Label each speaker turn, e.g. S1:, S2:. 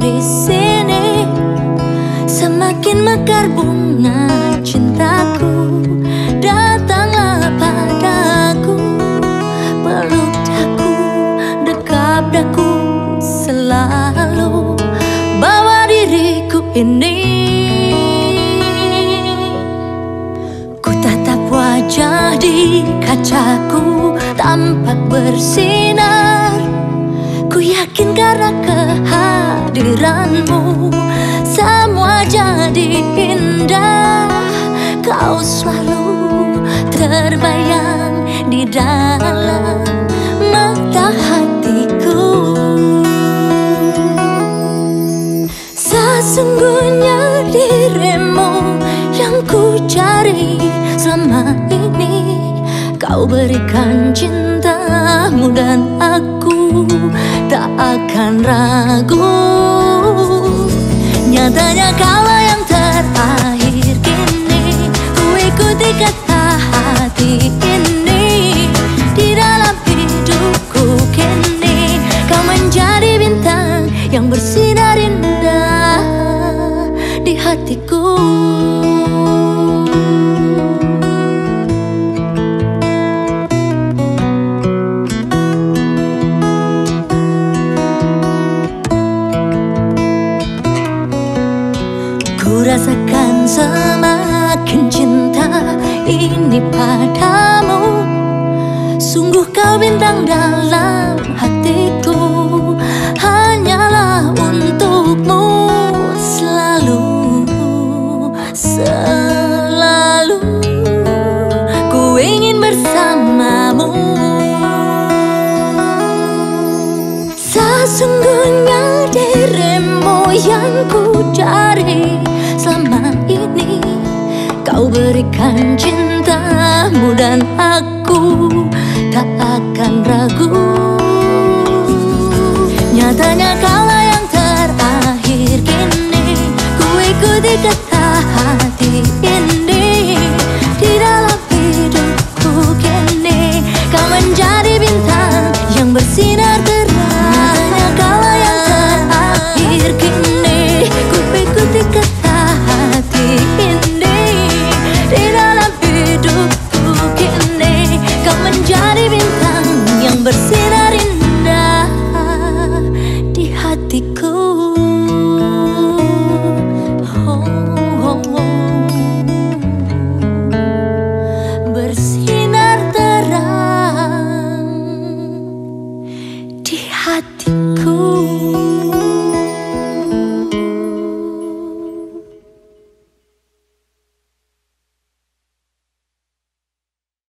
S1: di sini. Semakin mekar bunga cintaku Datanglah padaku. Peluk daku, dekap daku Selalu bawa diriku ini. Ku tatap wajah di kacaku Tampak bersinar Ku yakin karena kehadiranmu Semua jadi indah. Kau selalu terbayang di dalam mata hatiku. Sesungguhnya dirimu yang ku cari selama ini. Kau berikan cintamu dan aku tak akan ragu. Nyatanya kalau yang terakhir kini Ku ikuti kata hati ini. Di dalam hidupku kini Kau menjadi bintang yang bersinar indah di hatiku Ku rasakan semakin cinta ini padamu. Sungguh kau bintang dalam berikan cintamu dan aku tak akan ragu. Nyatanya kalau yang terakhir kini Ku ikuti kata yang bersinar